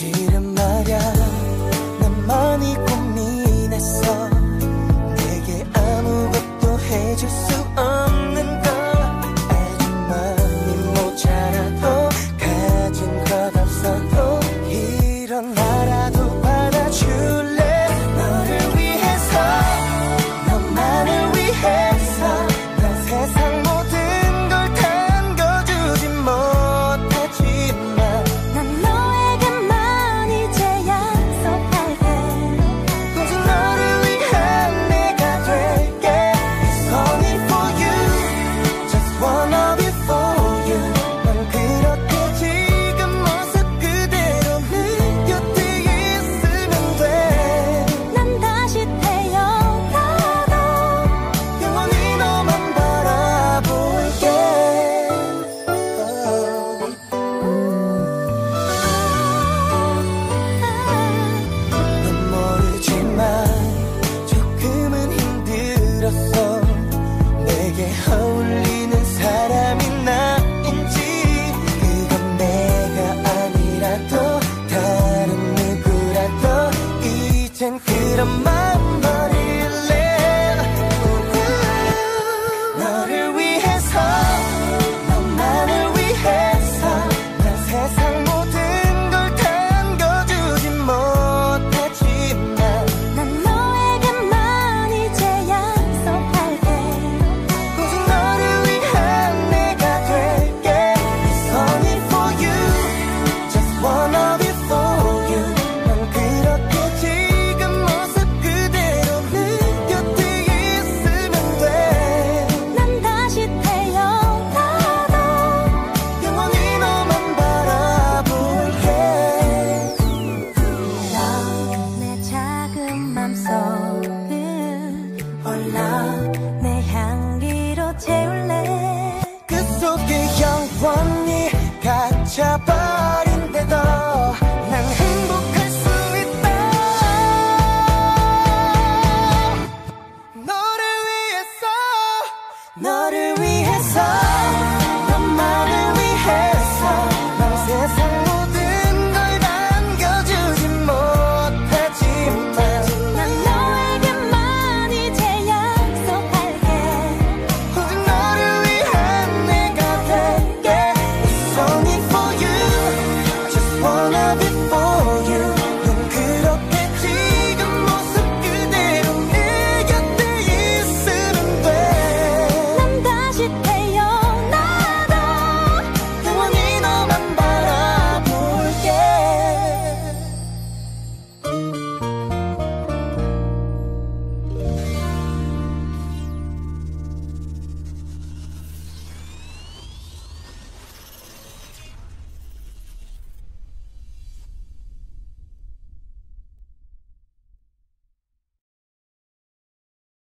사실은 말야 난 많이 고민했어. 내게 아무것도 해줄 수 없어 day